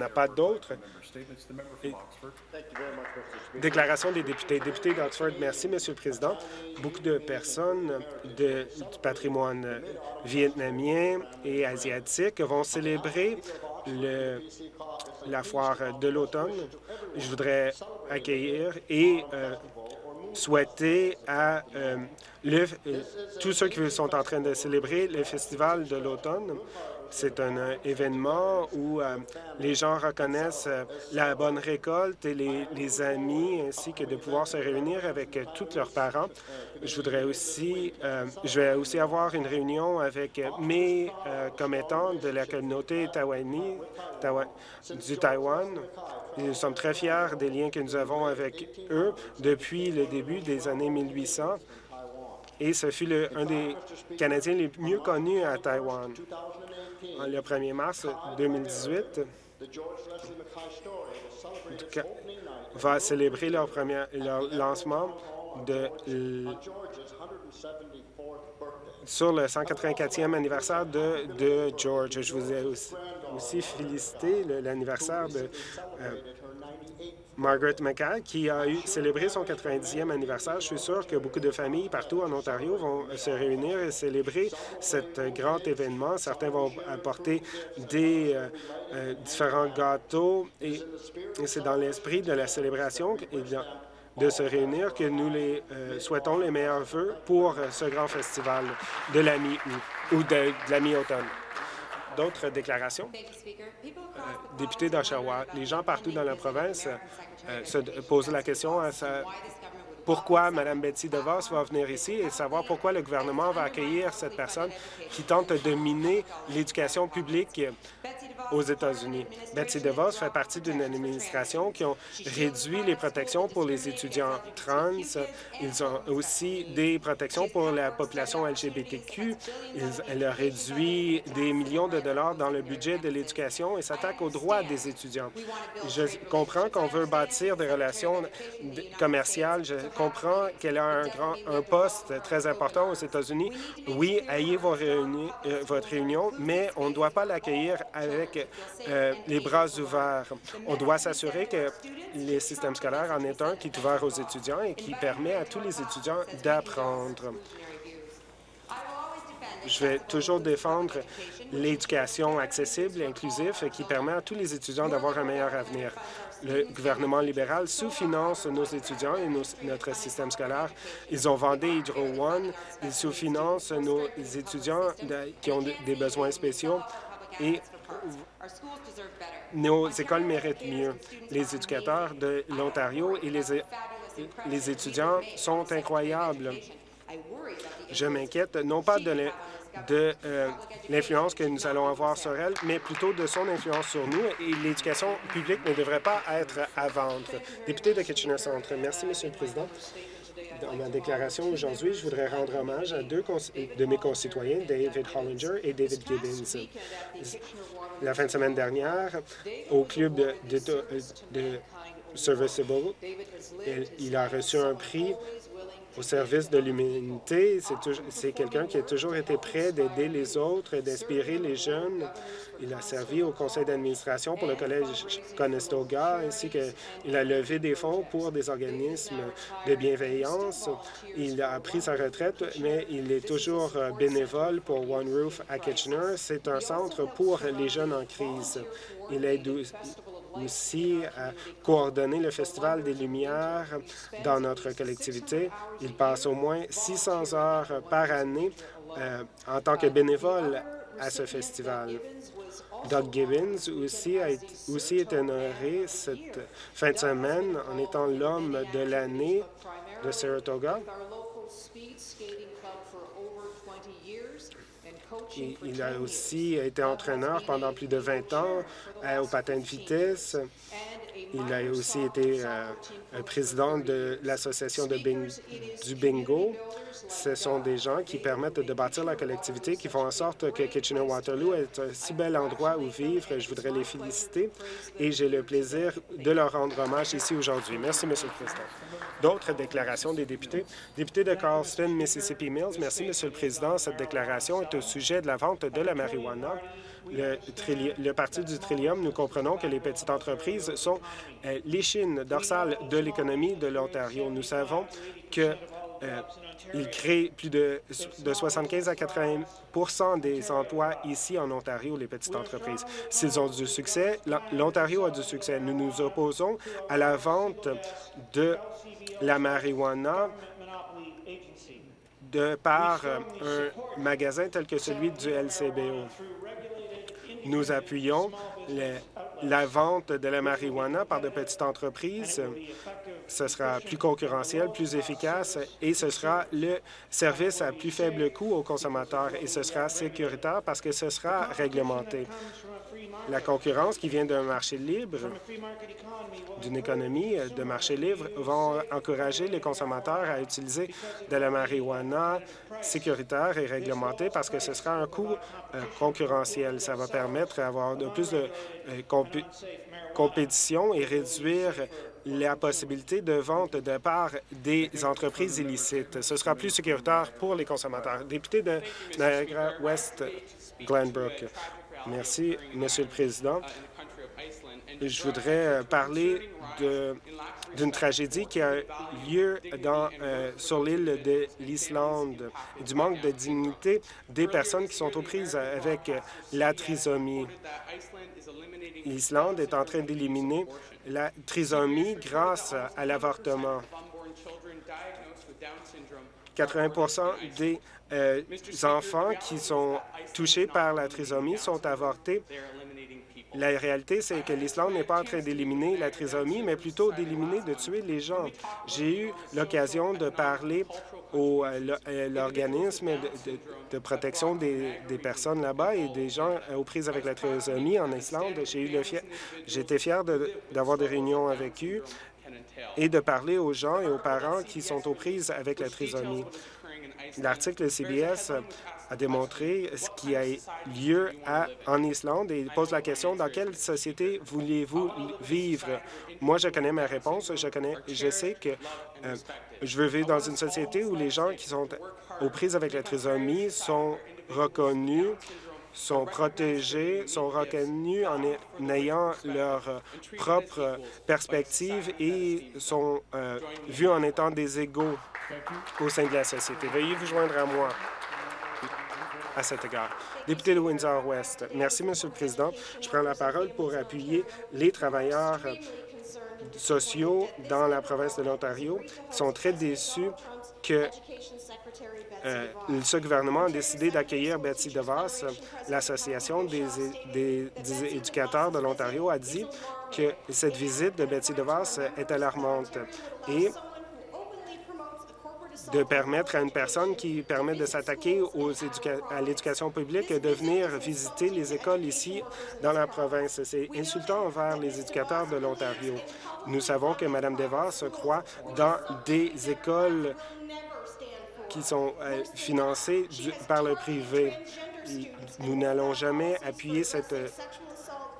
n'a pas d'autres. Déclaration des députés. Député d'Oxford, merci, Monsieur le Président. Beaucoup de personnes du patrimoine vietnamien et asiatique vont célébrer la foire de l'automne. Je voudrais accueillir et euh, souhaiter à euh, euh, tous ceux qui sont en train de célébrer le festival de l'automne c'est un euh, événement où euh, les gens reconnaissent euh, la bonne récolte et les, amis, ainsi que de pouvoir se réunir avec tous leurs parents. Je voudrais aussi, je vais aussi avoir une réunion avec mes commettants de la communauté taïwani, du Taïwan. Nous sommes très fiers des liens que nous avons avec eux depuis le début des années 1800 et ce fut le, un des Canadiens les mieux connus à Taïwan le 1er mars 2018 va célébrer leur, premier, leur lancement de, sur le 184e anniversaire de, de, George. Je vous ai aussi, félicité l'anniversaire de euh, Margaret McCall, qui a eu célébré son 90e anniversaire. Je suis sûr que beaucoup de familles partout en Ontario vont se réunir et célébrer cet grand événement. Certains vont apporter des euh, euh, différents gâteaux et, c'est dans l'esprit de la célébration et de, se réunir que nous les euh, souhaitons les meilleurs vœux pour ce grand festival de la mi-août ou de la mi-automne. D'autres déclarations? Euh, député d'Oshawa, les gens partout dans la province euh, se posent la question à pourquoi Mme Betsy DeVos va venir ici et savoir pourquoi le gouvernement va accueillir cette personne qui tente de miner l'éducation publique aux États-Unis. Betsy DeVos fait partie d'une administration qui ont réduit les protections pour les étudiants trans. Ils ont aussi des protections pour la population LGBTQ. elle a réduit des millions de dollars dans le budget de l'éducation et s'attaque aux droits des étudiants. Je comprends qu'on veut bâtir des relations commerciales. Comprends qu'elle a un, grand, poste très important aux États-Unis. Oui, ayez vos euh, votre réunion, mais on ne doit pas l'accueillir avec euh, les bras ouverts. On doit s'assurer que le système scolaire en est un qui est ouvert aux étudiants et qui permet à tous les étudiants d'apprendre. Je vais toujours défendre l'éducation accessible et inclusive qui permet à tous les étudiants d'avoir un meilleur avenir le gouvernement libéral sous-finance nos étudiants et notre système scolaire. Ils ont vendu Hydro One, ils sous-financent nos étudiants qui ont des besoins spéciaux et nos écoles méritent mieux. Les éducateurs de l'Ontario et les, les étudiants sont incroyables. Je m'inquiète non pas de de euh, l'influence que nous allons avoir sur elle, mais plutôt de son influence sur nous. Et l'éducation publique ne devrait pas être à vendre. Député de Kitchener Centre. Merci, Monsieur le Président. Dans ma déclaration aujourd'hui, je voudrais rendre hommage à deux de mes concitoyens, David Hollinger et David Gibbons. La fin de semaine dernière, au club de, de Serviceable, il a reçu un prix au service de l'humanité. C'est quelqu'un qui a toujours été prêt d'aider les autres et d'inspirer les jeunes. Il a servi au conseil d'administration pour le collège Conestoga, ainsi qu'il a levé des fonds pour des organismes de bienveillance. Il a pris sa retraite, mais il est toujours bénévole pour One Roof à Kitchener. C'est un centre pour les jeunes en crise. Il aide aussi à coordonner le Festival des Lumières dans notre collectivité. Il passe au moins 600 heures par année euh, en tant que bénévole à ce festival. Doug Gibbons aussi a aussi été honoré cette fin de semaine en étant l'homme de l'année de Saratoga. Il, a aussi été entraîneur pendant plus de 20 ans euh, au patin de vitesse. Il a aussi été euh, président de l'association du bingo. Ce sont des gens qui permettent de bâtir la collectivité, qui font en sorte que Kitchener-Waterloo est un si bel endroit où vivre. Je voudrais les féliciter et j'ai le plaisir de leur rendre hommage ici aujourd'hui. Merci, Monsieur le Président. D'autres déclarations des députés? Député de Carlston, Mississippi Mills. Merci, Monsieur le Président. Cette déclaration est au sujet de la vente de la marijuana, le, Parti du Trillium, nous comprenons que les petites entreprises sont euh, l'échine dorsale de l'économie de l'Ontario. Nous savons que euh, ils créent plus de 75 à 80% des emplois ici en Ontario, les petites entreprises. S'ils ont du succès, l'Ontario a du succès. Nous nous opposons à la vente de la marijuana de par euh, un magasin tel que celui du LCBO. Nous appuyons la vente de la marijuana par de petites entreprises ce sera plus concurrentiel, plus efficace et ce sera le service à plus faible coût aux consommateurs et ce sera sécuritaire parce que ce sera réglementé. La concurrence qui vient d'un marché libre, d'une économie de marché libre, va encourager les consommateurs à utiliser de la marijuana sécuritaire et réglementée parce que ce sera un coût concurrentiel. Ça va permettre d'avoir plus de euh, compétition et réduire la possibilité de vente de part des entreprises illicites. Ce sera plus sécuritaire pour les consommateurs. Député de Niagara-Ouest, Glenbrook. Merci, Monsieur le Président. Je voudrais euh, parler d'une tragédie qui a lieu euh, sur l'île de l'Islande, du manque de dignité des personnes qui sont aux prises avec la trisomie. L'Islande est en train d'éliminer la trisomie grâce à l'avortement. 80% des euh, enfants qui sont touchés par la trisomie sont avortés. La réalité, c'est que l'Islande n'est pas en train d'éliminer la trisomie, mais plutôt d'éliminer, de tuer les gens. J'ai eu l'occasion de parler au euh, euh, l'organisme de, protection des, personnes là-bas et des gens aux prises avec la trisomie en Islande. J'étais fier d'avoir des réunions avec eux et de parler aux gens et aux parents qui sont aux prises avec la trisomie. L'article CBS a démontré ce qui a lieu en Islande et pose la question dans quelle société voulez-vous vivre? Moi, je connais ma réponse. Je connais, je sais que euh, je veux vivre dans une société où les gens qui sont aux prises avec la trisomie sont reconnus sont protégés, sont reconnus en ayant leur euh, propre perspective et sont euh, vus en étant des égaux au sein de la société. Veuillez vous joindre à moi à cet égard. Député de Windsor-Ouest, merci, Monsieur le Président. Je prends la parole pour appuyer les travailleurs sociaux dans la province de l'Ontario qui sont très déçus que euh, ce gouvernement a décidé d'accueillir Betsy DeVos. L'Association des, des, éducateurs de l'Ontario a dit que cette visite de Betsy DeVos est alarmante et de permettre à une personne qui permet de s'attaquer à l'éducation publique de venir visiter les écoles ici dans la province. C'est insultant envers les éducateurs de l'Ontario. Nous savons que Mme DeVos croit dans des écoles qui sont euh, financées par le privé. Nous n'allons jamais appuyer cette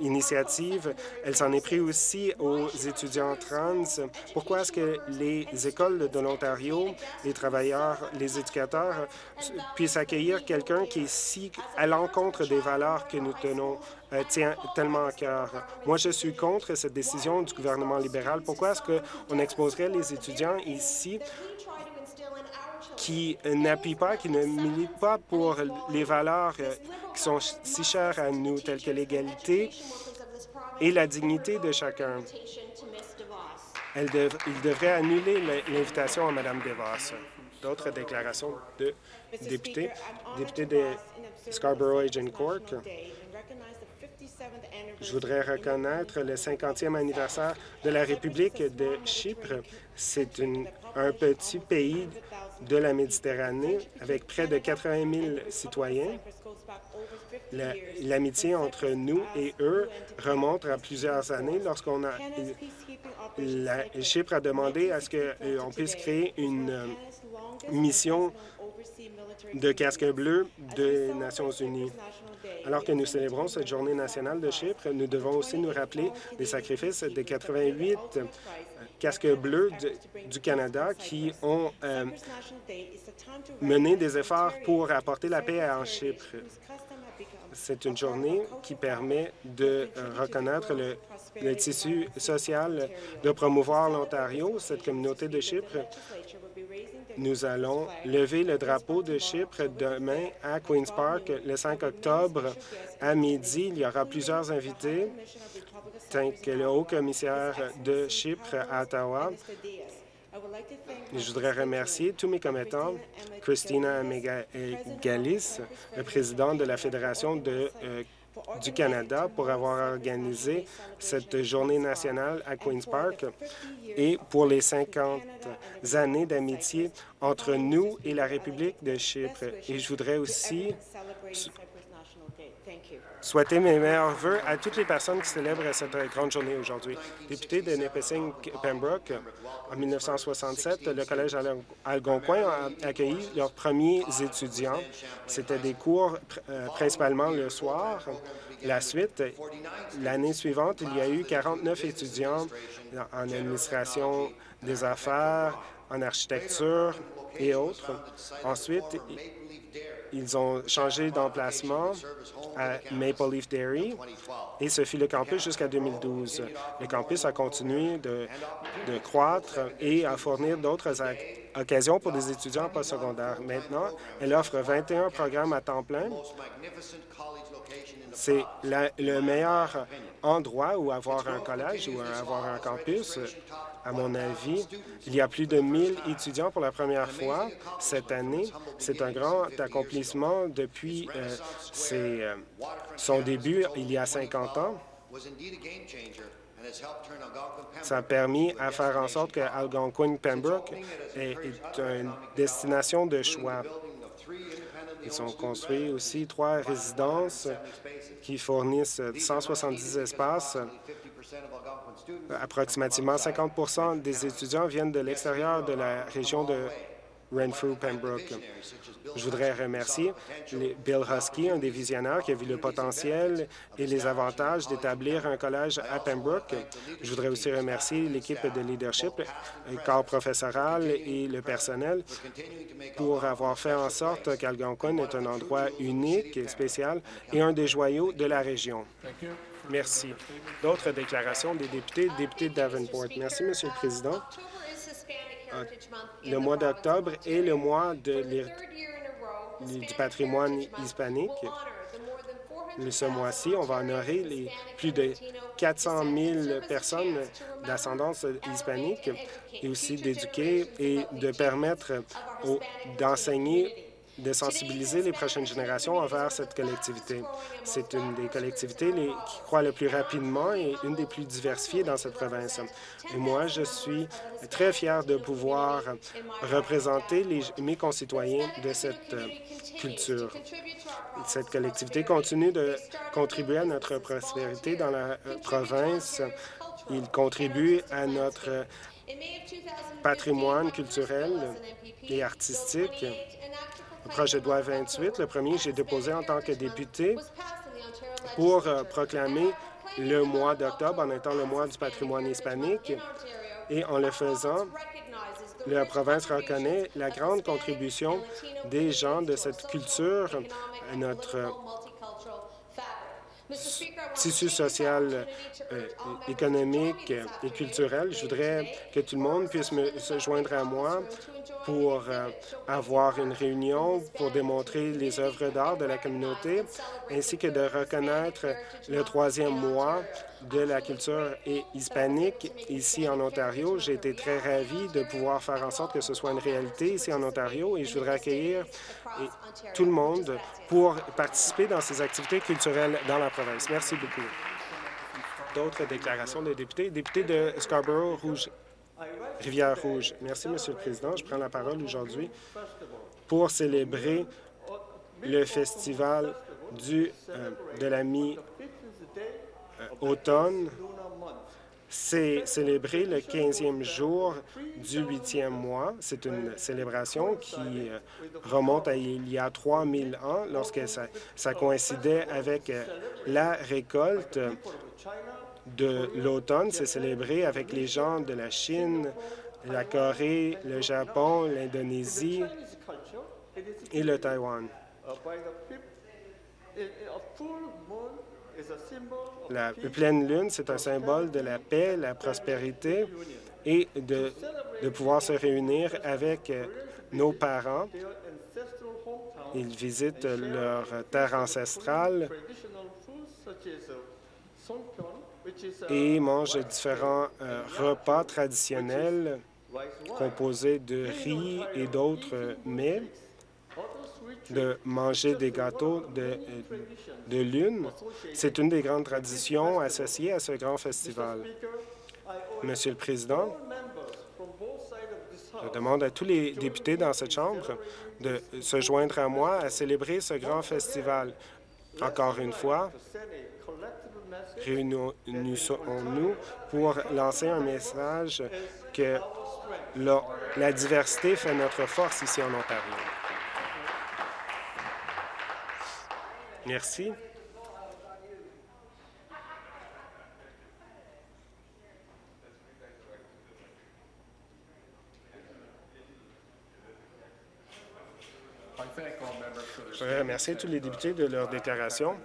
initiative. Elle s'en est pris aussi aux étudiants trans. Pourquoi est-ce que les écoles de l'Ontario, les travailleurs, les éducateurs puissent accueillir quelqu'un qui est si à l'encontre des valeurs que nous tenons euh, tient tellement à cœur? Moi, je suis contre cette décision du gouvernement libéral. Pourquoi est-ce qu'on exposerait les étudiants ici qui n'appuient pas, qui ne militent pas pour les valeurs euh, qui sont si chères à nous, telles que l'égalité et la dignité de chacun. Elle il devrait annuler l'invitation à Mme DeVos. D'autres déclarations de députés. Député de Scarborough et Cork. Je voudrais reconnaître le 50e anniversaire de la République de Chypre. C'est un petit pays de la Méditerranée avec près de 80 000 citoyens. L'amitié entre nous et eux remonte à plusieurs années lorsqu'on a... La, Chypre a demandé à ce qu'on euh, puisse créer une euh, mission de casques bleus des Nations unies. Alors que nous célébrons cette journée nationale de Chypre, nous devons aussi nous rappeler des sacrifices des 88 casques bleus du Canada qui ont euh, mené des efforts pour apporter la paix en Chypre. C'est une journée qui permet de reconnaître le, le tissu social, de promouvoir l'Ontario, cette communauté de Chypre. Nous allons lever le drapeau de Chypre demain à Queen's Park le 5 octobre à midi. Il y aura plusieurs invités, tels que le haut-commissaire de Chypre à Ottawa. Je voudrais remercier tous mes commettants, Christina Galis, le président de la Fédération de euh, du Canada pour avoir organisé cette journée nationale à Queen's Park et pour les 50 années d'amitié entre nous et la République de Chypre. Et je voudrais aussi souhaiter mes meilleurs voeux à toutes les personnes qui célèbrent cette grande journée aujourd'hui. Député de Nipissing-Pembroke, en 1967, le Collège Algonquin a accueilli leurs premiers étudiants. C'était des cours euh, principalement le soir. La suite, l'année suivante, il y a eu 49 étudiants en administration des affaires, en architecture et autres. Ensuite, ils ont changé d'emplacement à Maple Leaf Dairy et ce fut le campus jusqu'à 2012. Le campus a continué de, de croître et à fournir d'autres occasions pour des étudiants postsecondaires. Maintenant, elle offre 21 programmes à temps plein. C'est le meilleur endroit où avoir un collège ou avoir un campus à mon avis. Il y a plus de 1000 étudiants pour la première fois cette année. C'est un grand accomplissement depuis euh, euh, son début il y a 50 ans. Ça a permis à faire en sorte que Algonquin-Pembroke est, une destination de choix. Ils ont construit aussi trois résidences qui fournissent 170 espaces. Approximativement 50 des étudiants viennent de l'extérieur de la région de Renfrew-Pembroke. Je voudrais remercier Bill Husky, un des visionnaires qui a vu le potentiel et les avantages d'établir un collège à Pembroke. Je voudrais aussi remercier l'équipe de leadership, le corps professoral et le personnel pour avoir fait en sorte qu'Algonquin est un endroit unique et spécial et un des joyaux de la région. Merci. D'autres déclarations des députés, député Davenport. Merci, Monsieur le Président. Le mois d'octobre est le mois de du patrimoine hispanique. Ce mois-ci, on va honorer les plus de 400 000 personnes d'ascendance hispanique et aussi d'éduquer et de permettre d'enseigner de sensibiliser les prochaines générations envers cette collectivité. C'est une des collectivités qui croît le plus rapidement et une des plus diversifiées dans cette province. Et moi, je suis très fier de pouvoir représenter les, mes concitoyens de cette euh, culture. Cette collectivité continue de contribuer à notre prospérité dans la euh, province. Il contribue à notre patrimoine culturel et artistique projet de loi 28, le premier j'ai déposé en tant que député pour euh, proclamer le mois d'octobre en étant le mois du patrimoine hispanique. Et en le faisant, la province reconnaît la grande contribution des gens de cette culture à notre tissu social, euh, économique et culturel. Je voudrais que tout le monde puisse me, se joindre à moi pour euh, avoir une réunion pour démontrer les œuvres d'art de la communauté, ainsi que de reconnaître le troisième mois de la culture hispanique ici en Ontario. J'ai été très ravi de pouvoir faire en sorte que ce soit une réalité ici en Ontario et je voudrais accueillir tout le monde pour participer dans ces activités culturelles dans la province. Merci beaucoup. D'autres déclarations de députés? Député de Scarborough-Rouge. Rivière-Rouge. Merci, Monsieur le Président. Je prends la parole aujourd'hui pour célébrer le festival du, euh, de la mi-automne. C'est célébré le 15e jour du huitième mois. C'est une célébration qui euh, remonte à il y a 3000 ans, lorsque ça, ça coïncidait avec euh, la récolte de l'automne. C'est célébré avec les gens de la Chine, la Corée, le Japon, l'Indonésie et le Taïwan. La pleine lune, c'est un symbole de la paix, la prospérité et de, pouvoir se réunir avec euh, nos parents. Ils visitent leur terre ancestrale et mangent différents euh, repas traditionnels composés de riz et d'autres mets de manger des gâteaux de, de lune. C'est une des grandes traditions associées à ce grand festival. Monsieur le Président, je demande à tous les députés dans cette Chambre de se joindre à moi à célébrer ce grand festival. Encore une fois, réunissons-nous pour lancer un message que la, la diversité fait notre force ici en Ontario. Merci. Je remercier tous les députés de leur déclaration.